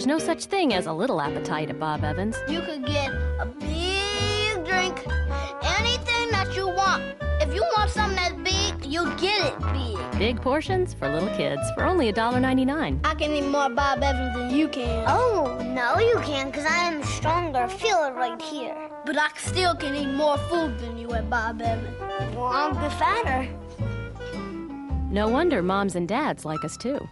There's no such thing as a little appetite at Bob Evans. You could get a big drink, anything that you want. If you want something that's big, you'll get it big. Big portions for little kids for only $1.99. I can eat more Bob Evans than you can. Oh, no, you can, because I am stronger. Feel it right here. But I still can eat more food than you at Bob Evans. Well, I'm the fatter. No wonder moms and dads like us too.